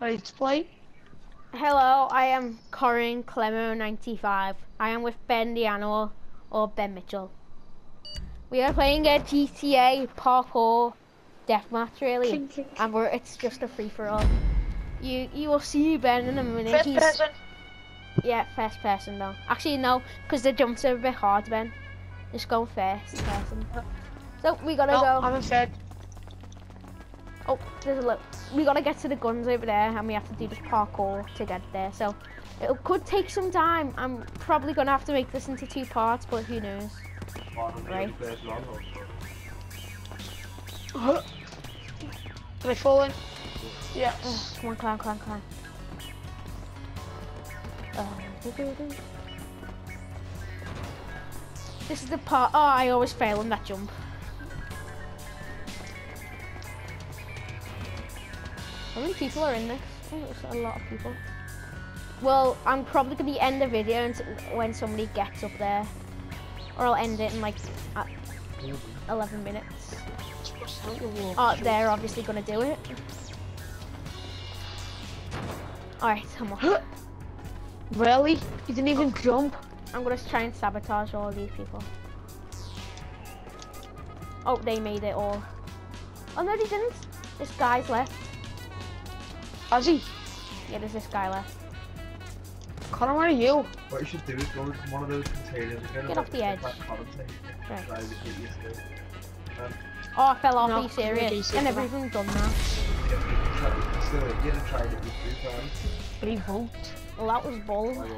Let's play. Hello, I am Corin Clemo95. I am with Ben Diano or Ben Mitchell. We are playing a GTA parkour deathmatch really, and we're it's just a free for all. You you will see Ben in a minute. First He's person. yeah first person though. Actually no, because the jumps are a bit hard, Ben. Just go first person. So we gotta No, go. I'm in third. Oh, there's a look. We gotta get to the guns over there, and we have to do this parkour to get there. So it could take some time. I'm probably gonna have to make this into two parts, but who knows? Right. Are they falling? Yeah. Ugh, come on, climb, climb, climb. Uh. This is the part. Oh, I always fail on that jump. How many people are in this? Oh, it's a lot of people. Well, I'm probably gonna end the video when somebody gets up there, or I'll end it in like at 11 minutes. Oh, they're obviously gonna do it. Alright, come on. Really? You didn't even oh. jump? I'm gonna try and sabotage all these people. Oh, they made it all. Oh no, they didn't. This guy's left. Has he? Yeah, there's this guy left. Connor, where are you? What you should do is go into one of those containers and Get off the edge. Right. Right. Try to get you to Oh, I fell off. No, Are you serious? easy I never even done that. Still, you didn't try to get you through, man. But he won't. Well, that was bull. Like,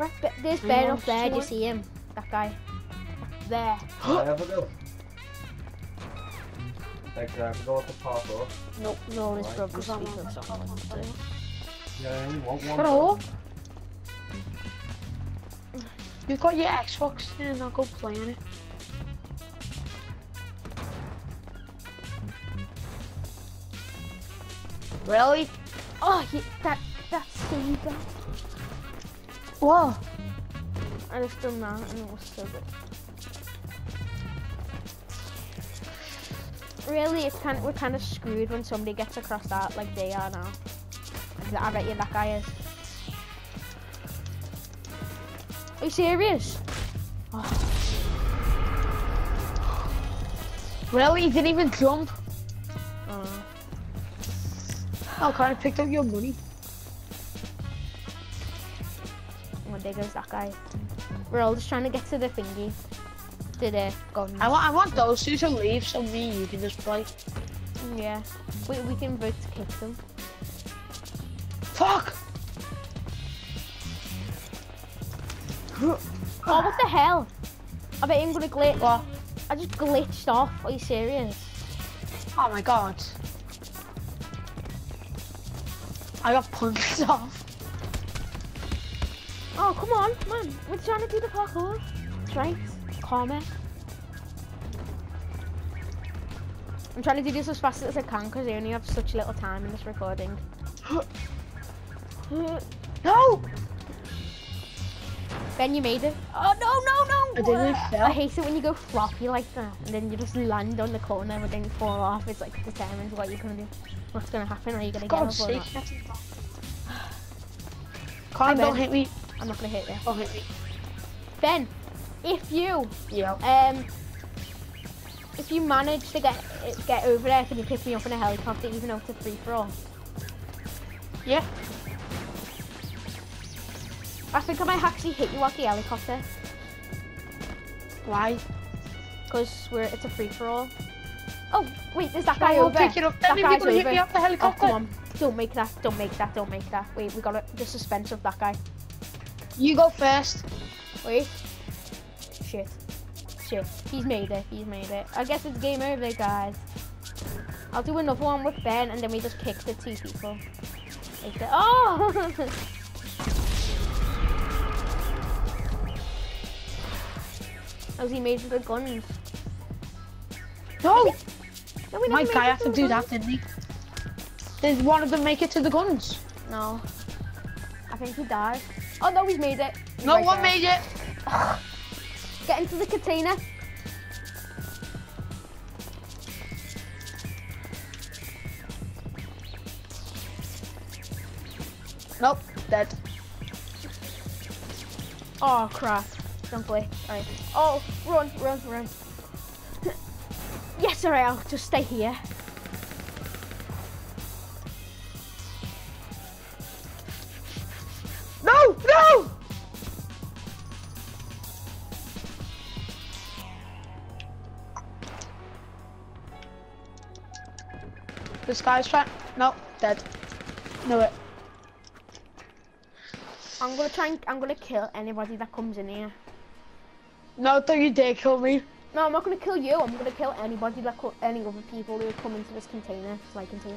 um, There's Ben up there. Do you see him? That guy. Up there. Can I have a go? Like, uh, go at the parkour. Nope, no, it's Right. broke Because I'm speaker. on so top I of won't the do it. Yeah, I only want one. Shut up. You've got your Xbox and I'll go play on it. Really? Oh, yeah, that that saved that. Whoa. I just done that and it was so good. Really, it's kind of, we're kind of screwed when somebody gets across that like they are now. I bet you that guy is. Are you serious? Oh, Really? You didn't even jump? oh. Oh, Connor picked up your money. oh, there goes that guy. We're all just trying to get to the thingy. To the guns. I want, I want those two to leave so me you can just play. Yeah. We, we can vote to kick them. Fuck! Oh, what the hell? I bet I'm gonna glitch. What? I just glitched off. Are you serious? Oh my god. I got punched off. Oh, come on, man. We're trying to do the parkour. That's right. Comment. I'm trying to do this as fast as I can because I only have such little time in this recording. No! Ben, you made it. Oh, no, no, no! I didn't I hate it when you go floppy like that and then you just land on the corner and then fall off. It's like determines what you're gonna do. What's gonna happen? Are you gonna get God's up or not? Connor, don't hit me. I'm not gonna hit you. Oh, don't hit me. Ben, if you Yeah. Um, if you manage to get get over there, can you pick me up in a helicopter, even though it's a free for all? Yeah. I think I might actually hit you off the helicopter Why? because we're it's a free for all. Oh wait, there's that I guy will over. pick it up. That guy's gonna hit over. me off the Oh come on! Don't make that! Don't make that! Don't make that! Wait, we got. The suspense of that guy. You go first. Wait. Shit. Shit. He's made it. He's made it. I guess it's game over, guys. I'll do another one with Ben, and then we just kick the two people. Like. Oh! How's he made the guns? No! No, we My guy had to do guns. that, didn't he? Did one of them make it to the guns? No. I think he died. Oh no, he's made it. He's No right one there. made it. Get into the container. Nope, dead. Oh crap. Don't play. Alright. Oh, run, run, run. yes, alright, I'll just stay here. Guy's trying. No, dead. Knew it. I'm gonna try and I'm gonna kill anybody that comes in here. No, don't you dare kill me. No, I'm not gonna kill you. I'm gonna kill anybody that any other people who come into this container, my container.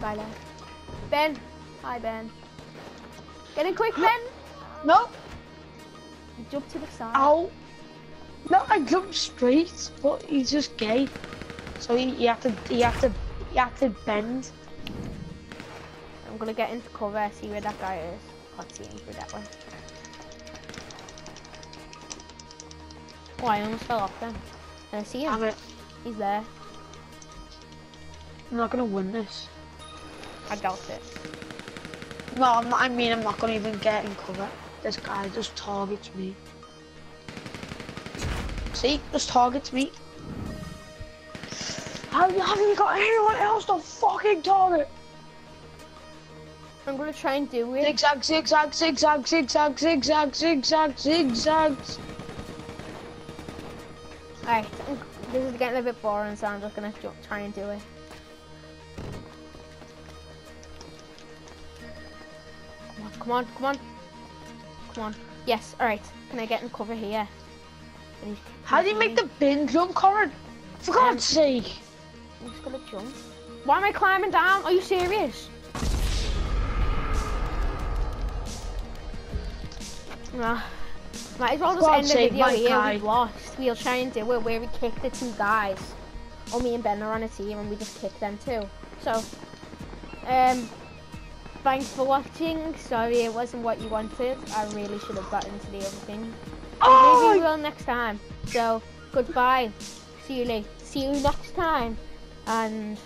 Bye, lad. Ben. Hi, Ben. Get in quick, Ben. No, Jump to the side. ow. No, I jumped straight, but he's just gay. So you, you have to, you have to, you have to bend. I'm gonna get into cover, see where that guy is. Can't see him through that way. Oh, I almost fell off then. Can I see him? He's there. I'm not gonna win this. I doubt it. No, I'm not, I mean I'm not gonna even get in cover. This guy just targets me. See, just targets me. How haven't you got anyone else to fucking target? I'm gonna try and do it. Zigzag, zigzag, zigzag, zigzag, zigzag, zigzag, zigzags. Alright, this is getting a bit boring, so I'm just gonna try and do it. Come on, come on, come on. Yes, alright. Can I get in cover here? How do you make the bin jump, Corin? For God's sake. I'm just gonna jump. Why am I climbing down? Are you serious? Nah. Might as well just God's end the video here. guy. We've lost. We'll try and do it where we kick the two guys. Or me and Ben are on a team and we just kick them too. So, um, thanks for watching. Sorry it wasn't what you wanted. I really should have gotten to the other thing. But maybe oh! we Oh, will next time. So, goodbye. See you later. See you next time. And